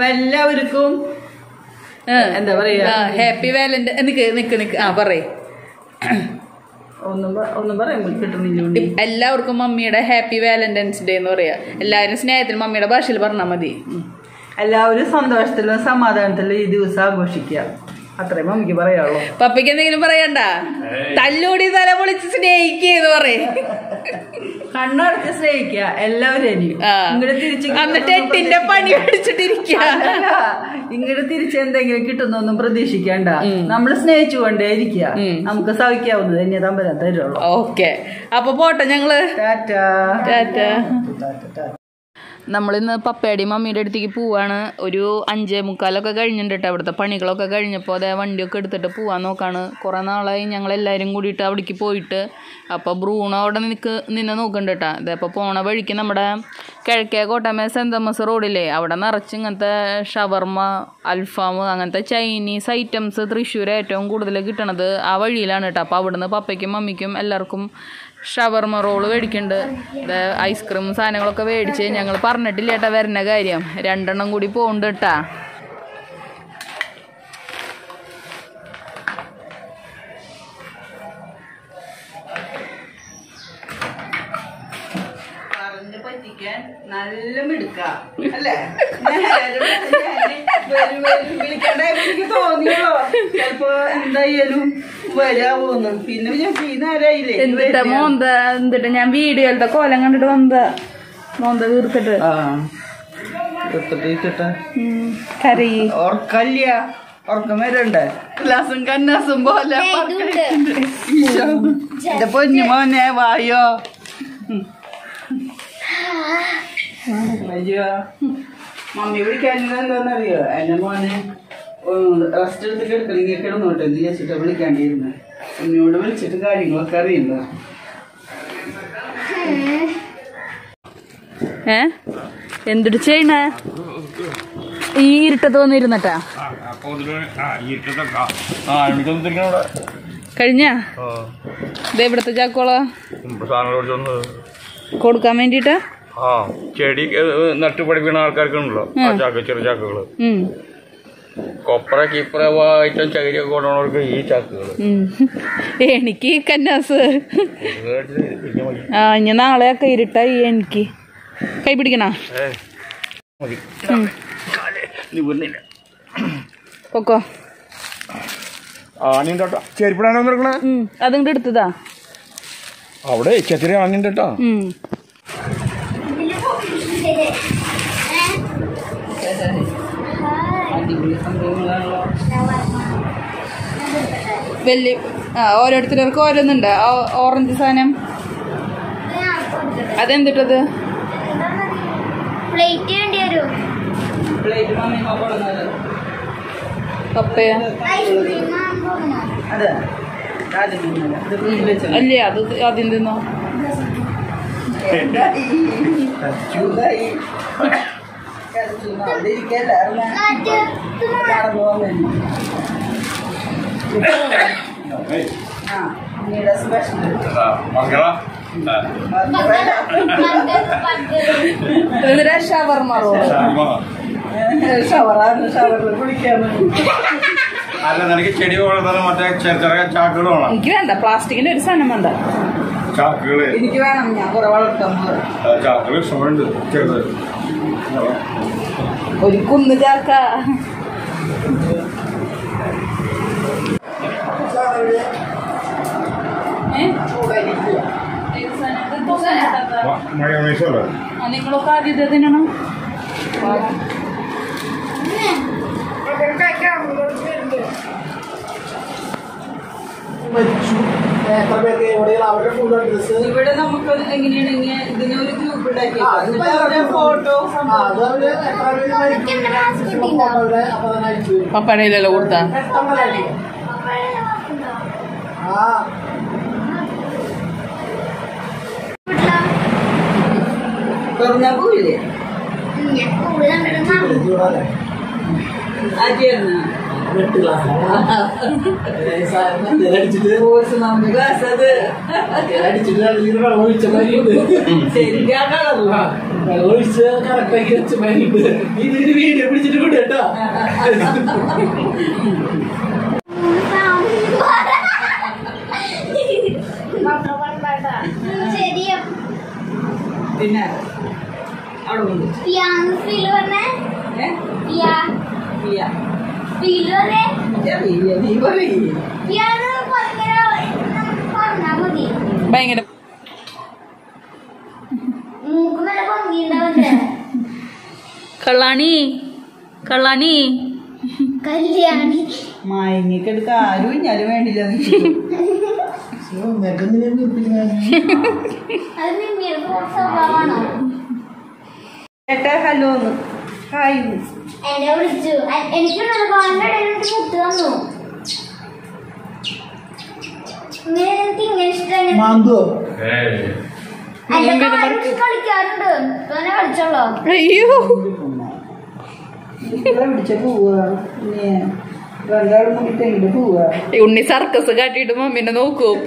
അപ്പൊ എല്ലാവർക്കും എന്താ പറയാ? ഹാപ്പി വാലന്റ് നിക്ക് നിക്ക് നിക്ക്. ആ പറയേ. ഒന്നും ഒന്നും പറയാൻ കിട്ടുന്നില്ല എല്ലാവർക്കും മമ്മിയുടെ ഹാപ്പി വാലന്റൈൻസ് ഡേ എന്ന് പറയാ. എല്ലാവരും സ്നേഹത്തിൽ മമ്മിയുടെ ഭാഷയിൽ പറഞ്ഞാൽ മതി. എല്ലാവരും സന്തോഷത്തിലും സമാധാനത്തിലും ഈ ദിവസം ആഘോഷിക്കുക. അത്രയും മമ്മിക്ക് പറയാനുള്ളൂ. പപ്പയ്ക്ക് എന്തെങ്കിലും പറയണ്ട? തല്ലൂടി തല പൊളിച്ച് സ്നേഹിക്കുന്നു പറയും. കണ്ണടച്ച് സ്നേഹിക്കുക എല്ലാവരും ആ. ഇങ്ങോട്ട് തിരിച്ച് എന്നിട്ട് എട്ടിന്റെ പണി അടിച്ചിട്ടിരിക്കുക ഇങ്ങോട്ട് തിരിച്ച് എന്തെങ്കിലും കിട്ടുന്നൊന്നും പ്രതീക്ഷിക്കണ്ട. നമ്മൾ സ്നേഹിച്ചുകൊണ്ടേ ഇരിക്കുക നമുക്ക് സഹിക്കാവുന്നത് തന്നെ തമ്പരാൻ തരുള്ളൂ. ഓക്കെ. അപ്പൊ പോട്ടെ ഞങ്ങൾ. ടാറ്റാ ടാറ്റ. നമ്മളിന്ന് പപ്പയുടെയും മമ്മിയുടെ അടുത്തേക്ക് പോവാണ്. ഒരു അഞ്ചേ മുക്കാലൊക്കെ കഴിഞ്ഞിട്ടുണ്ട് അവിടുത്തെ പണികളൊക്കെ കഴിഞ്ഞപ്പോൾ അതേ വണ്ടിയൊക്കെ എടുത്തിട്ട് പോവാൻ നോക്കാണ്. കുറേ നാളായി ഞങ്ങളെല്ലാവരും കൂടിയിട്ട് അവിടേക്ക് പോയിട്ട് അപ്പോൾ ബ്രൂണോ അവിടെ നിൽക്ക് നിന്നെ നോക്കുന്നുണ്ട് കേട്ടോ അതപ്പോൾ പോണ വഴിക്ക് നമ്മുടെ കിഴക്കേ കോട്ടമേ സെന്റ് തോമസ് റോഡില്ലേ അവിടെ നിറച്ച് ഇങ്ങനത്തെ ഷവർമ അൽഫാം അങ്ങനത്തെ ചൈനീസ് ഐറ്റംസ് തൃശ്ശൂർ ഏറ്റവും കൂടുതൽ കിട്ടണത് ആ വഴിയിലാണ് കേട്ടോ അപ്പോൾ അവിടുന്ന് പപ്പയ്ക്കും മമ്മിക്കും എല്ലാവർക്കും ഷവർമ റോൾ മേടിക്കുന്നുണ്ട് ഐസ്ക്രീം സാധനങ്ങളൊക്കെ മേടിച്ച് ഞങ്ങൾ പറഞ്ഞിട്ടില്ല ഏട്ടാ വരുന്ന കാര്യം. രണ്ടെണ്ണം കൂടി പോകുന്നുണ്ട് കേട്ടാ നല്ല മിടുക്ക. അല്ലേ? വിളിക്കണ്ട എനിക്ക് തോന്നിയോ? ചിലപ്പോ എന്തായാലും വരാവോന്ന്. പിന്നെ ഞാൻ ഈ നേരായില്ലേ എന്തിട്ടാ മോന്ത എന്തിട്ടാ? ഞാൻ വീഡിയോയിലത്തെ കോലം കണ്ടിട്ട് വന്ന മോന്ത വീർത്തിട്ട്. ആ ഇട്ടിട്ട് ഉം, കരയി. ഓർക്കല്ല ഉറക്കം വരണ്ടേ? ഗ്ലാസും കന്നാസും പോലെ. എന്റെ പൊന്നു മോനെ വായോ. മമ്മി വിളിക്കാൻ എന്താണെന്നറിയോ? എന്റെ മോനെ. റെസ്റ്റ് എടുത്തിട്ട് എടുക്കണമെങ്കിൽ കിടന്നോട്ടെ എന്ത് വിചാരിച്ചിട്ട് വിളിക്കാണ്ടിരുന്നു? എന്നോട് വിളിച്ചിട്ട് കാര്യങ്ങളൊക്കെ അറിയില്ല. ഏ? എന്തിട്ട് ചെയ്യണ? ഈ ഇരുട്ടത്ത് വന്നിരുന്നട്ടാ? കഴിഞ്ഞ? ഇവിടത്തെ ചാക്കോളോ. കൊടുക്കാൻ വേണ്ടിട്ടാ? ആ ചെടി നട്ടുപടിപ്പിക്കുന്ന നട്ട് പഠിപ്പിക്കുന്ന ആൾക്കാർക്കുണ്ടല്ലോ ആ. ചാക്ക് ചെറു ചാക്കുകൾ. കൊപ്ര കിപ്ര ഐറ്റം ചകിരിയൊക്കെ കൊണ്ടുപോകണവർക്ക് ഈ ചാക്കുകൾ. ഉം. എനിക്ക് ഈ കന്നാസ്. ആ ഇനി നാളെയൊക്കെ ഇരുട്ടായി എനിക്ക്. കൈ പിടിക്കണ? പൊക്കോ. ആണിന്റെ ചെരുപ്പിടാണോ അതിങ്ങോട്ട് എടുത്തതാ. അവിടെ ചെത്തിരി ആണിന്റെ കേട്ടോ അടിപൊളി സംഭവങ്ങളാണല്ലോ. വലിയ ആ ഓരോരുത്തർക്ക് ഓരോന്നുണ്ട്. ഓറഞ്ച് സാധനം. അതെന്തിട്ടത്? കപ്പയ അല്ലേ അത് ആദ്യം തിന്നോ. അവിടെ. ആ, സ്പെഷ്യൽ ഷവർമ ഷവറാണ് ഷവറിൽ അല്ല നിനക്ക് ചെടി വളർത്താൻ മറ്റേ ചെറിയ ചെറിയ ചാക്കുകൾ വേണം എനിക്ക് വേണ്ട പ്ലാസ്റ്റിക്കിന്റെ ഒരു സാധനം വേണ്ട. ചാക്കുകൾ. എനിക്ക് വേണം ഞാൻ കുറെ വളർത്തുന്നത് ചാക്കുകൾ ഇഷ്ടമുണ്ട് ചെറുത്. ഒരു കുന്ന് ചാക്ക നിങ്ങളൊക്കെ ആദ്യം ഇത് തിന്നണം. ഇവിടെ നമുക്ക് എങ്ങനെയാണെങ്കിൽ ഇതിനൊരു പപ്പടയിലല്ലോ കൊടുത്താ തുറന്നാ പോയില്ലേ ആദ്യമായിരുന്നു നമുക്ക് ക്ലാസ് അത് ശരിക്കാ കളറില്ല വീഡിയോ പിടിച്ചിട്ട് വിട് കേട്ടോ പിന്നെ അവിടെ പിയാ ഏ പിയാ. മതി. ഭയങ്കര കള്ളാണി കള്ളാണി. കല്യാണി. മയങ്ങിക്കെടുക്ക ആരും ഞാനും വേണ്ടില്ല ഏട്ടാ ഹലോ ഹായ് എന്നെ വിളിച്ചു. എനിക്ക് മുട്ട് തന്നു. അയ്യോ ഉണ്ണി സർക്കസ് കാട്ടിയിട്ട് മമ്മീനെ നോക്കും.